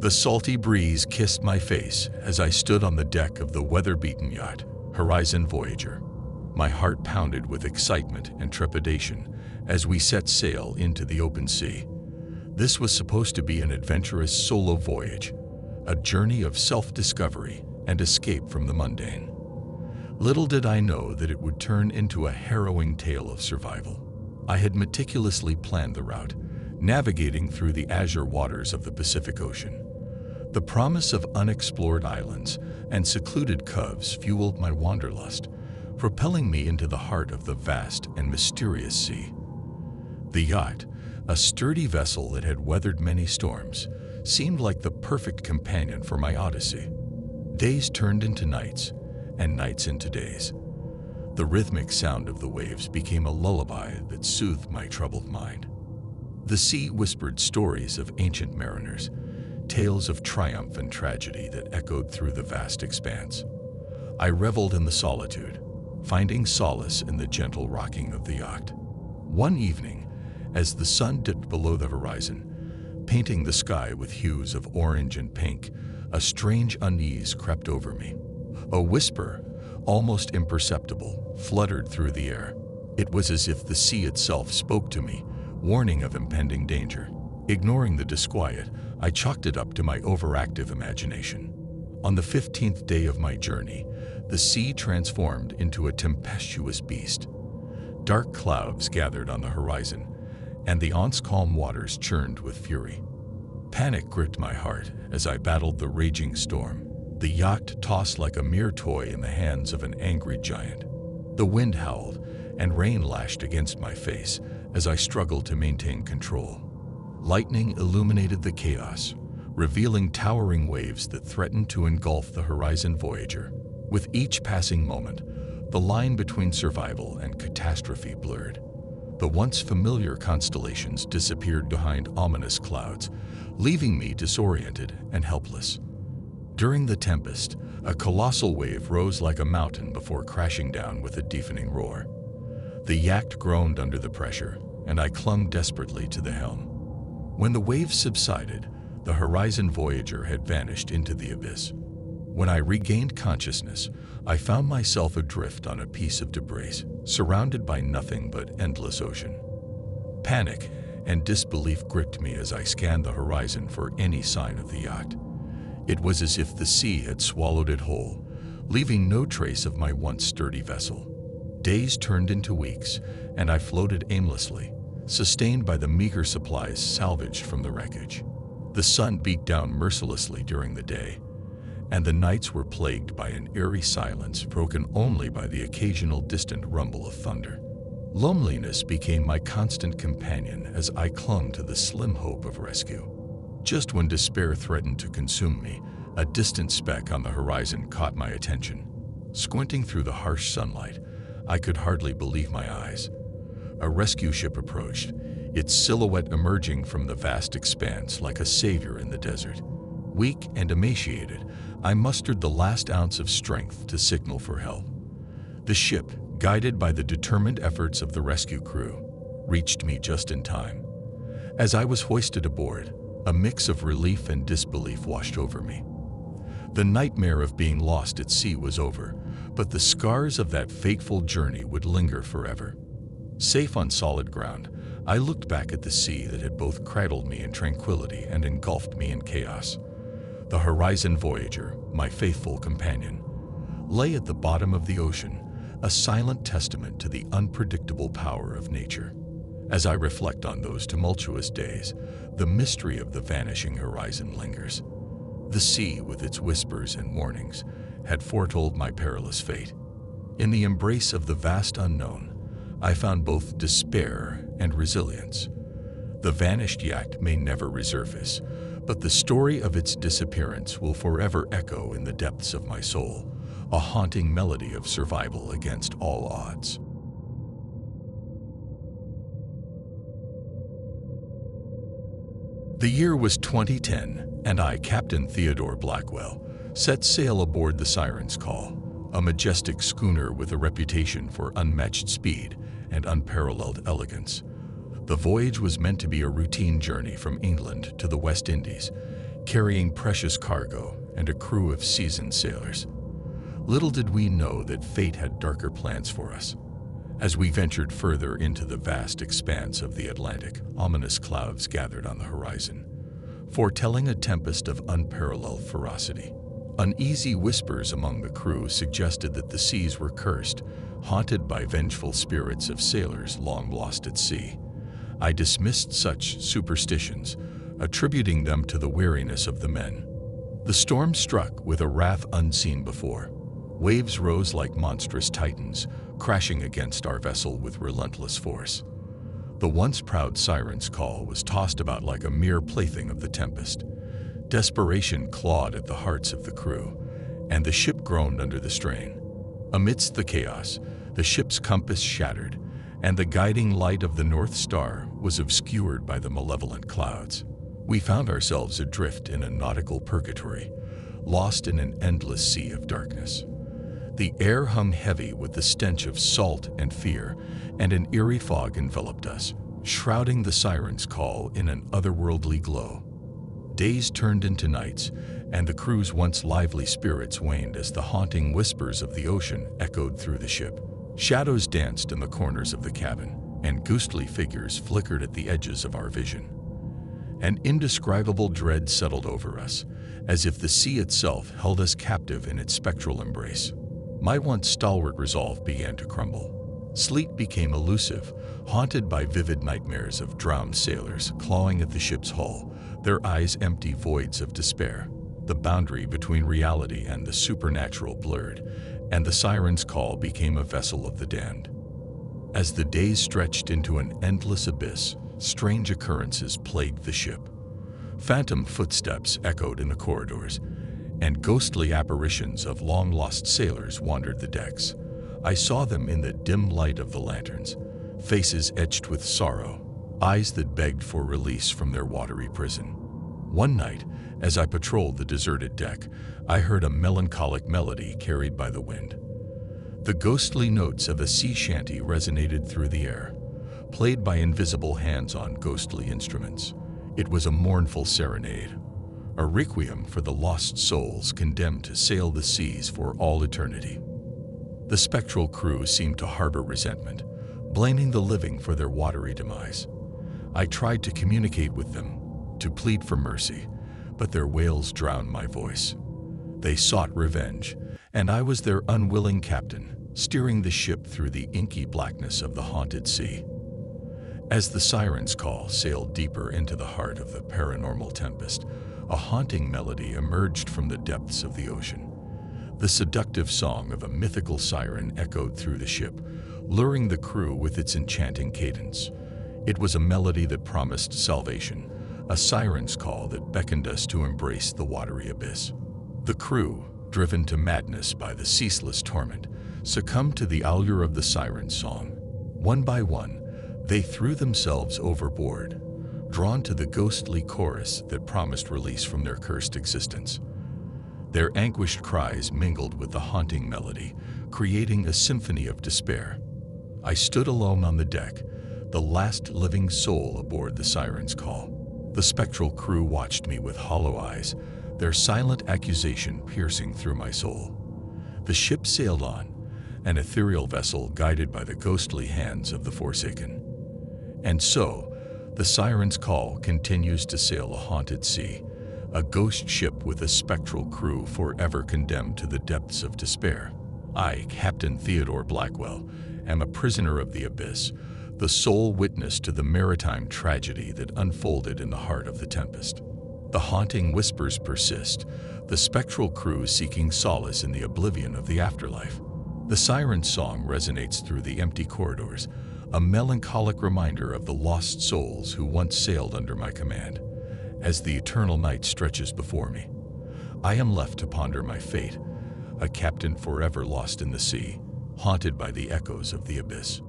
The salty breeze kissed my face as I stood on the deck of the weather-beaten yacht, Horizon Voyager. My heart pounded with excitement and trepidation as we set sail into the open sea. This was supposed to be an adventurous solo voyage, a journey of self-discovery and escape from the mundane. Little did I know that it would turn into a harrowing tale of survival. I had meticulously planned the route, navigating through the azure waters of the Pacific Ocean. The promise of unexplored islands and secluded coves fueled my wanderlust, propelling me into the heart of the vast and mysterious sea. The yacht, a sturdy vessel that had weathered many storms, seemed like the perfect companion for my odyssey. Days turned into nights, and nights into days. The rhythmic sound of the waves became a lullaby that soothed my troubled mind. The sea whispered stories of ancient mariners, tales of triumph and tragedy that echoed through the vast expanse. I reveled in the solitude, finding solace in the gentle rocking of the yacht. One evening, as the sun dipped below the horizon, painting the sky with hues of orange and pink, a strange unease crept over me. A whisper, almost imperceptible, fluttered through the air. It was as if the sea itself spoke to me, warning of impending danger. Ignoring the disquiet, I chalked it up to my overactive imagination. On the 15th day of my journey, the sea transformed into a tempestuous beast. Dark clouds gathered on the horizon, and the once calm waters churned with fury. Panic gripped my heart as I battled the raging storm. The yacht tossed like a mere toy in the hands of an angry giant. The wind howled, and rain lashed against my face as I struggled to maintain control. Lightning illuminated the chaos, revealing towering waves that threatened to engulf the Horizon Voyager. With each passing moment, the line between survival and catastrophe blurred. The once familiar constellations disappeared behind ominous clouds, leaving me disoriented and helpless. During the tempest, a colossal wave rose like a mountain before crashing down with a deafening roar. The yacht groaned under the pressure, and I clung desperately to the helm. When the waves subsided, the Horizon Voyager had vanished into the abyss. When I regained consciousness, I found myself adrift on a piece of debris, surrounded by nothing but endless ocean. Panic and disbelief gripped me as I scanned the horizon for any sign of the yacht. It was as if the sea had swallowed it whole, leaving no trace of my once sturdy vessel. Days turned into weeks, and I floated aimlessly, sustained by the meager supplies salvaged from the wreckage. The sun beat down mercilessly during the day, and the nights were plagued by an eerie silence broken only by the occasional distant rumble of thunder. Loneliness became my constant companion as I clung to the slim hope of rescue. Just when despair threatened to consume me, a distant speck on the horizon caught my attention. Squinting through the harsh sunlight, I could hardly believe my eyes. A rescue ship approached, its silhouette emerging from the vast expanse like a savior in the desert. Weak and emaciated, I mustered the last ounce of strength to signal for help. The ship, guided by the determined efforts of the rescue crew, reached me just in time. As I was hoisted aboard, a mix of relief and disbelief washed over me. The nightmare of being lost at sea was over, but the scars of that fateful journey would linger forever. Safe on solid ground, I looked back at the sea that had both cradled me in tranquility and engulfed me in chaos. The Horizon Voyager, my faithful companion, lay at the bottom of the ocean, a silent testament to the unpredictable power of nature. As I reflect on those tumultuous days, the mystery of the vanishing horizon lingers. The sea, with its whispers and warnings, had foretold my perilous fate. In the embrace of the vast unknown, I found both despair and resilience. The vanished yacht may never resurface, but the story of its disappearance will forever echo in the depths of my soul, a haunting melody of survival against all odds. The year was 2010, and I, Captain Theodore Blackwell, set sail aboard the Siren's Call, a majestic schooner with a reputation for unmatched speed and unparalleled elegance. The voyage was meant to be a routine journey from England to the West Indies, carrying precious cargo and a crew of seasoned sailors. Little did we know that fate had darker plans for us. As we ventured further into the vast expanse of the Atlantic, ominous clouds gathered on the horizon, foretelling a tempest of unparalleled ferocity. Uneasy whispers among the crew suggested that the seas were cursed, haunted by vengeful spirits of sailors long lost at sea. I dismissed such superstitions, attributing them to the weariness of the men. The storm struck with a wrath unseen before. Waves rose like monstrous titans, crashing against our vessel with relentless force. The once proud siren's call was tossed about like a mere plaything of the tempest. Desperation clawed at the hearts of the crew, and the ship groaned under the strain. Amidst the chaos, the ship's compass shattered, and the guiding light of the North Star was obscured by the malevolent clouds. We found ourselves adrift in a nautical purgatory, lost in an endless sea of darkness. The air hung heavy with the stench of salt and fear, and an eerie fog enveloped us, shrouding the siren's call in an otherworldly glow. Days turned into nights, and the crew's once lively spirits waned as the haunting whispers of the ocean echoed through the ship. Shadows danced in the corners of the cabin, and ghostly figures flickered at the edges of our vision. An indescribable dread settled over us, as if the sea itself held us captive in its spectral embrace. My once stalwart resolve began to crumble. Sleep became elusive, haunted by vivid nightmares of drowned sailors clawing at the ship's hull, their eyes empty voids of despair. The boundary between reality and the supernatural blurred, and the siren's call became a vessel of the damned. As the days stretched into an endless abyss, strange occurrences plagued the ship. Phantom footsteps echoed in the corridors, and ghostly apparitions of long-lost sailors wandered the decks. I saw them in the dim light of the lanterns, faces etched with sorrow, eyes that begged for release from their watery prison. One night, as I patrolled the deserted deck, I heard a melancholic melody carried by the wind. The ghostly notes of a sea shanty resonated through the air, played by invisible hands on ghostly instruments. It was a mournful serenade, a requiem for the lost souls condemned to sail the seas for all eternity. The spectral crew seemed to harbor resentment, blaming the living for their watery demise. I tried to communicate with them, to plead for mercy, but their wails drowned my voice. They sought revenge, and I was their unwilling captain, steering the ship through the inky blackness of the haunted sea. As the siren's call sailed deeper into the heart of the paranormal tempest, a haunting melody emerged from the depths of the ocean. The seductive song of a mythical siren echoed through the ship, luring the crew with its enchanting cadence. It was a melody that promised salvation, a siren's call that beckoned us to embrace the watery abyss. The crew, driven to madness by the ceaseless torment, succumbed to the allure of the siren's song. One by one, they threw themselves overboard, drawn to the ghostly chorus that promised release from their cursed existence. Their anguished cries mingled with the haunting melody, creating a symphony of despair. I stood alone on the deck, the last living soul aboard the siren's call. The spectral crew watched me with hollow eyes, their silent accusation piercing through my soul. The ship sailed on, an ethereal vessel guided by the ghostly hands of the Forsaken. And so, the siren's call continues to sail a haunted sea, a ghost ship with a spectral crew forever condemned to the depths of despair. I, Captain Theodore Blackwell, am a prisoner of the abyss, the sole witness to the maritime tragedy that unfolded in the heart of the tempest. The haunting whispers persist, the spectral crew seeking solace in the oblivion of the afterlife. The siren song resonates through the empty corridors, a melancholic reminder of the lost souls who once sailed under my command. As the eternal night stretches before me, I am left to ponder my fate, a captain forever lost in the sea, haunted by the echoes of the abyss.